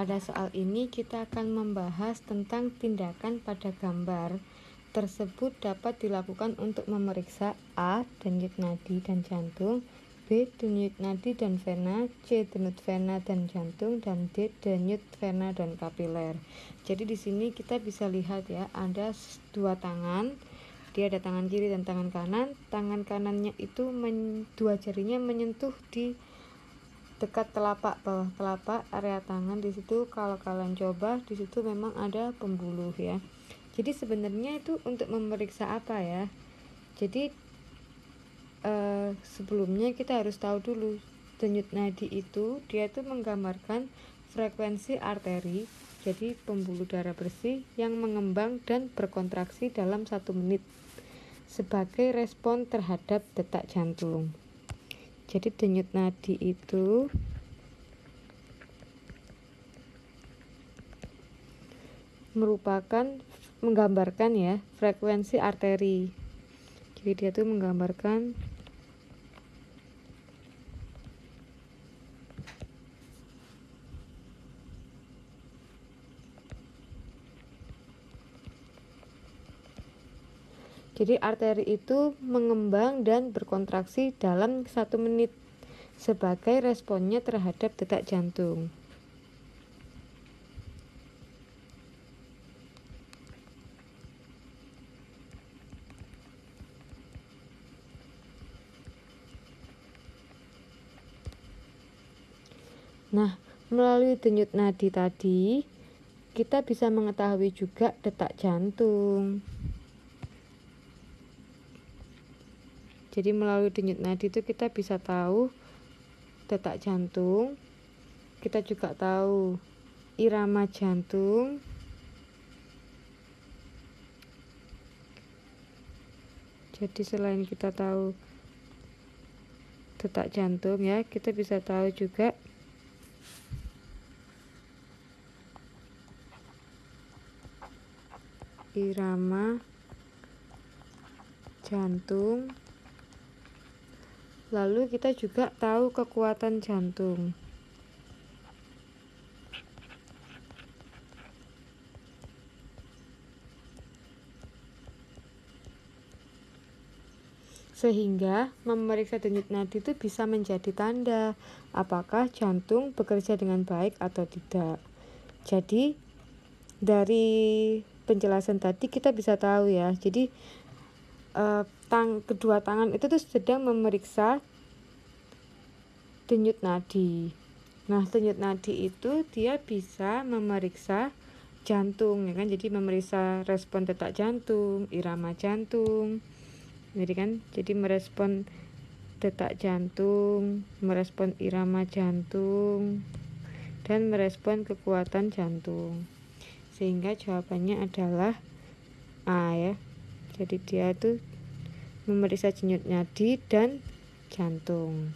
pada soal ini kita akan membahas tentang tindakan pada gambar tersebut dapat dilakukan untuk memeriksa A. denyut nadi dan jantung B. denyut nadi dan vena C. denyut vena dan jantung dan D. denyut vena dan kapiler jadi di sini kita bisa lihat ya ada dua tangan dia ada tangan kiri dan tangan kanan tangan kanannya itu men, dua jarinya menyentuh di dekat telapak bawah telapak area tangan di situ. Kalau kalian coba di situ memang ada pembuluh ya. Jadi sebenarnya itu untuk memeriksa apa ya? Jadi eh, sebelumnya kita harus tahu dulu denyut nadi itu dia itu menggambarkan frekuensi arteri jadi pembuluh darah bersih yang mengembang dan berkontraksi dalam satu menit sebagai respon terhadap detak jantung jadi denyut nadi itu merupakan menggambarkan ya frekuensi arteri. Jadi dia tuh menggambarkan Jadi arteri itu mengembang dan berkontraksi dalam satu menit sebagai responnya terhadap detak jantung. Nah, melalui denyut nadi tadi, kita bisa mengetahui juga detak jantung. Jadi melalui denyut nadi itu kita bisa tahu detak jantung kita juga tahu irama jantung jadi selain kita tahu detak jantung ya kita bisa tahu juga irama jantung Lalu kita juga tahu kekuatan jantung. Sehingga memeriksa denyut nadi itu bisa menjadi tanda apakah jantung bekerja dengan baik atau tidak. Jadi dari penjelasan tadi kita bisa tahu ya. Jadi uh, tang kedua tangan itu tuh sedang memeriksa denyut nadi. Nah, denyut nadi itu dia bisa memeriksa jantung ya kan. Jadi memeriksa respon detak jantung, irama jantung. Jadi kan jadi merespon detak jantung, merespon irama jantung dan merespon kekuatan jantung. Sehingga jawabannya adalah A ya jadi dia itu memeriksa jenyut nadi dan jantung.